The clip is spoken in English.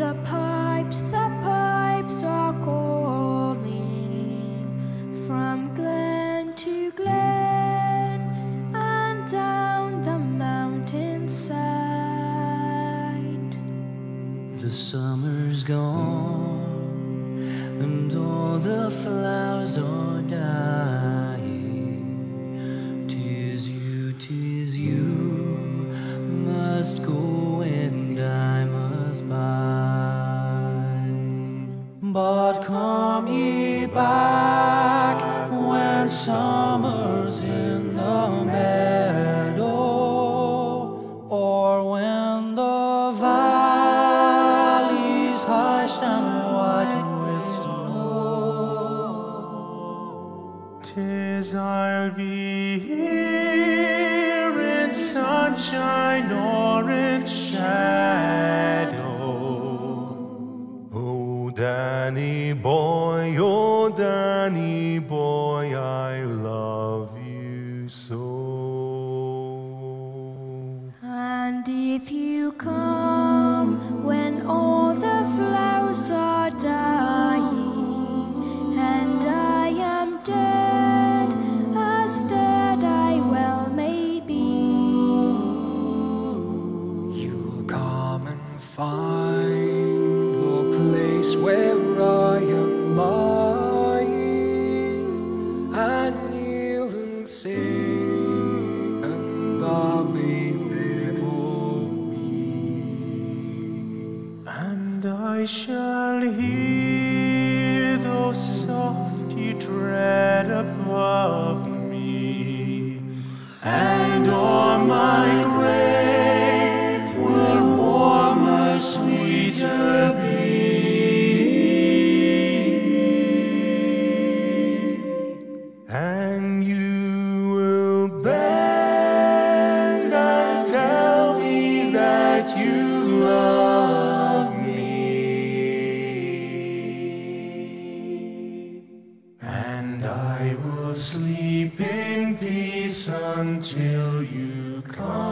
The pipes, the pipes are calling from glen to glen and down the mountain side. The summer's gone and all the flowers are dying. Must go and I must bide. But come ye back when summer's in the meadow, or when the valley's hushed and white with snow. Tis I'll be here sunshine or in shadow. Oh, Danny boy, oh, Danny boy, I love you so. Find a place where I am lying, and kneel and sing, and before me. And I shall hear those softy tread above me, and o'er be. And you will bend and tell me that you love me. And I will sleep in peace until you come.